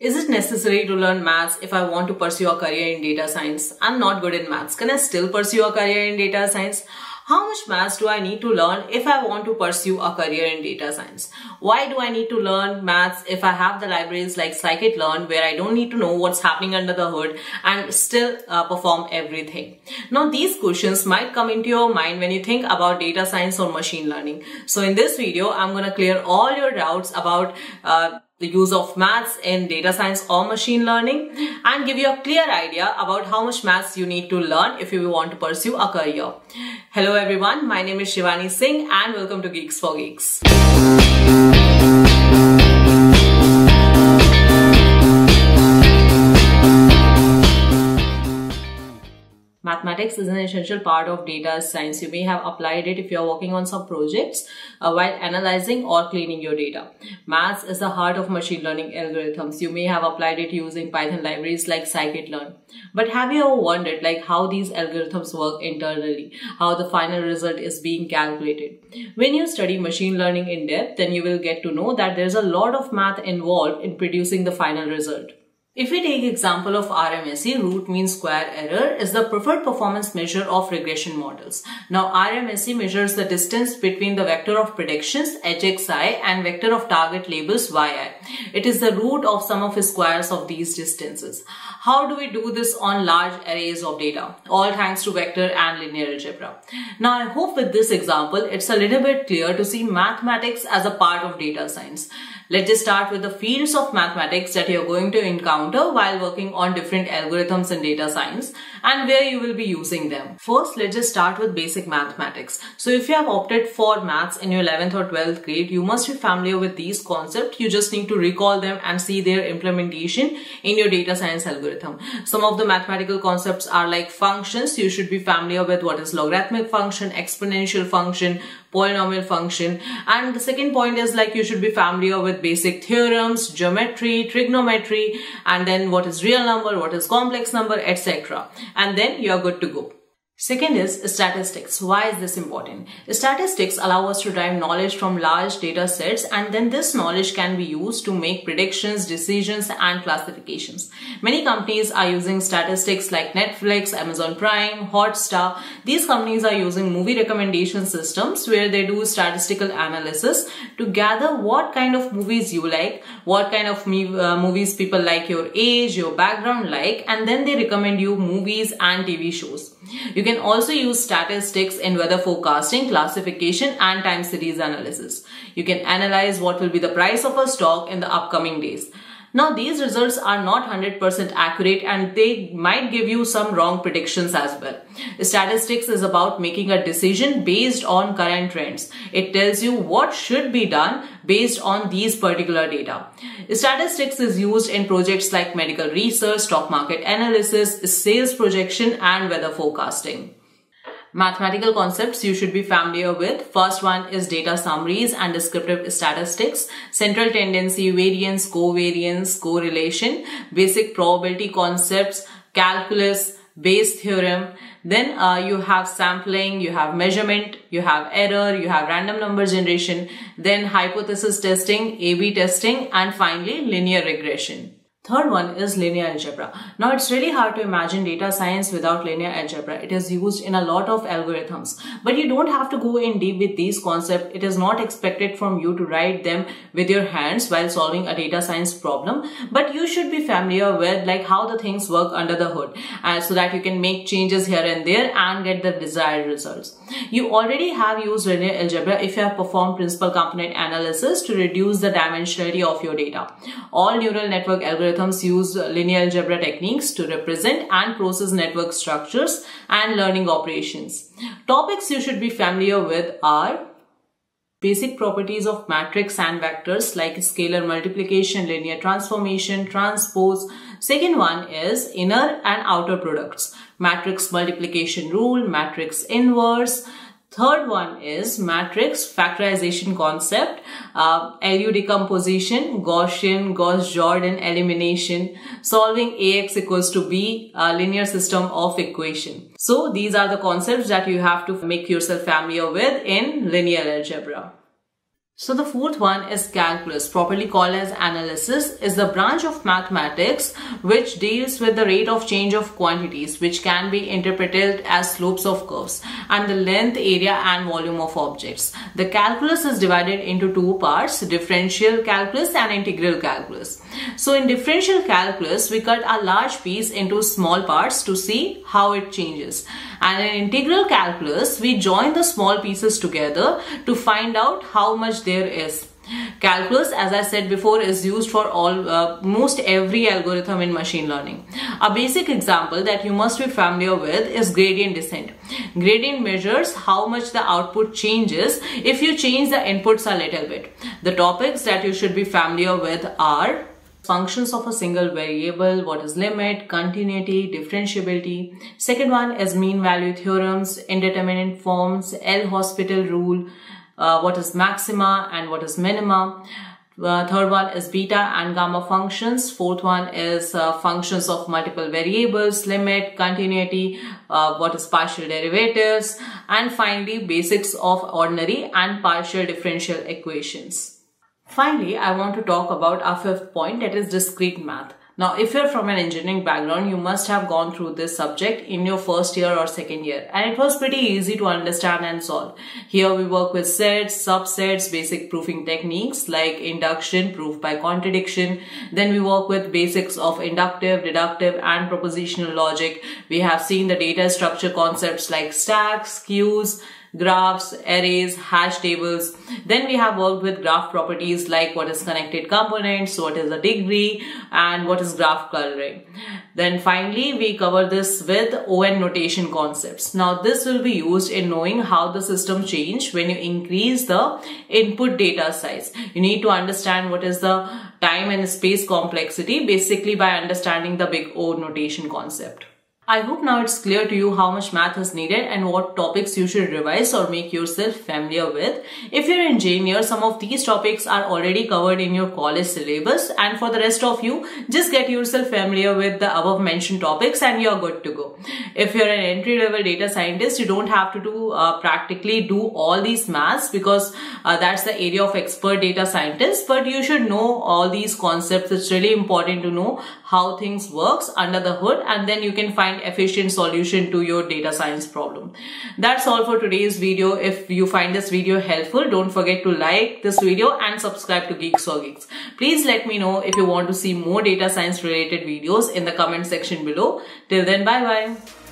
Is it necessary to learn maths if I want to pursue a career in data science? I'm not good in maths. Can I still pursue a career in data science? How much maths do I need to learn if I want to pursue a career in data science? Why do I need to learn maths if I have the libraries like scikit-learn where I don't need to know what's happening under the hood and still uh, perform everything? Now these questions might come into your mind when you think about data science or machine learning. So in this video, I'm going to clear all your doubts about uh, the use of maths in data science or machine learning and give you a clear idea about how much maths you need to learn if you want to pursue a career. Hello everyone, my name is Shivani Singh and welcome to Geeks for Geeks. Mathematics is an essential part of data science. You may have applied it if you're working on some projects uh, while analyzing or cleaning your data. Maths is the heart of machine learning algorithms. You may have applied it using Python libraries like scikit-learn. But have you ever wondered like how these algorithms work internally, how the final result is being calculated? When you study machine learning in depth, then you will get to know that there's a lot of math involved in producing the final result. If we take example of RMSE, root mean square error is the preferred performance measure of regression models. Now RMSE measures the distance between the vector of predictions hxi and vector of target labels yi. It is the root of sum of the squares of these distances. How do we do this on large arrays of data? All thanks to vector and linear algebra. Now I hope with this example, it's a little bit clear to see mathematics as a part of data science. Let's just start with the fields of mathematics that you're going to encounter while working on different algorithms in data science and where you will be using them. First, let's just start with basic mathematics. So if you have opted for maths in your 11th or 12th grade, you must be familiar with these concepts. You just need to recall them and see their implementation in your data science algorithm. Some of the mathematical concepts are like functions. You should be familiar with what is logarithmic function, exponential function, polynomial function. And the second point is like you should be familiar with basic theorems, geometry, trigonometry, and then what is real number, what is complex number, etc. And then you are good to go. Second is statistics. Why is this important? Statistics allow us to derive knowledge from large data sets and then this knowledge can be used to make predictions, decisions and classifications. Many companies are using statistics like Netflix, Amazon Prime, Hotstar. These companies are using movie recommendation systems where they do statistical analysis to gather what kind of movies you like, what kind of uh, movies people like your age, your background like and then they recommend you movies and TV shows. You can also use statistics in weather forecasting, classification and time series analysis. You can analyze what will be the price of a stock in the upcoming days. Now these results are not 100% accurate and they might give you some wrong predictions as well. Statistics is about making a decision based on current trends. It tells you what should be done based on these particular data. Statistics is used in projects like medical research, stock market analysis, sales projection and weather forecasting mathematical concepts you should be familiar with. First one is data summaries and descriptive statistics, central tendency, variance, covariance, correlation, basic probability concepts, calculus, Bayes theorem. Then uh, you have sampling, you have measurement, you have error, you have random number generation, then hypothesis testing, A-B testing, and finally linear regression. Third one is linear algebra. Now it's really hard to imagine data science without linear algebra. It is used in a lot of algorithms, but you don't have to go in deep with these concepts. It is not expected from you to write them with your hands while solving a data science problem, but you should be familiar with like how the things work under the hood uh, so that you can make changes here and there and get the desired results. You already have used linear algebra if you have performed principal component analysis to reduce the dimensionality of your data. All neural network algorithms algorithms use linear algebra techniques to represent and process network structures and learning operations. Topics you should be familiar with are basic properties of matrix and vectors like scalar multiplication, linear transformation, transpose. Second one is inner and outer products, matrix multiplication rule, matrix inverse, Third one is matrix factorization concept, uh, LU decomposition, Gaussian, Gauss-Jordan elimination, solving AX equals to B, a linear system of equation. So these are the concepts that you have to make yourself familiar with in linear algebra. So the fourth one is calculus, properly called as analysis, is the branch of mathematics which deals with the rate of change of quantities which can be interpreted as slopes of curves and the length, area and volume of objects. The calculus is divided into two parts, differential calculus and integral calculus. So in differential calculus, we cut a large piece into small parts to see how it changes. And in integral calculus, we join the small pieces together to find out how much there is. Calculus, as I said before, is used for all uh, most every algorithm in machine learning. A basic example that you must be familiar with is gradient descent. Gradient measures how much the output changes if you change the inputs a little bit. The topics that you should be familiar with are functions of a single variable, what is limit, continuity, differentiability. Second one is mean value theorems, indeterminate forms, L-Hospital rule, uh, what is maxima and what is minima. Uh, third one is beta and gamma functions. Fourth one is uh, functions of multiple variables, limit, continuity, uh, what is partial derivatives, and finally basics of ordinary and partial differential equations. Finally, I want to talk about our fifth point that is discrete math. Now, if you're from an engineering background, you must have gone through this subject in your first year or second year. And it was pretty easy to understand and solve. Here we work with sets, subsets, basic proofing techniques like induction, proof by contradiction. Then we work with basics of inductive, deductive and propositional logic. We have seen the data structure concepts like stacks, queues, graphs, arrays, hash tables. Then we have worked with graph properties like what is connected components, what is the degree, and what is graph coloring. Then finally, we cover this with ON notation concepts. Now this will be used in knowing how the system change when you increase the input data size. You need to understand what is the time and space complexity basically by understanding the big O notation concept. I hope now it's clear to you how much math is needed and what topics you should revise or make yourself familiar with. If you're an engineer, some of these topics are already covered in your college syllabus and for the rest of you, just get yourself familiar with the above mentioned topics and you're good to go. If you're an entry level data scientist, you don't have to do uh, practically do all these maths because uh, that's the area of expert data scientists, but you should know all these concepts. It's really important to know how things works under the hood and then you can efficient solution to your data science problem. That's all for today's video. If you find this video helpful, don't forget to like this video and subscribe to Geeks Geeks. Please let me know if you want to see more data science related videos in the comment section below. Till then, bye bye.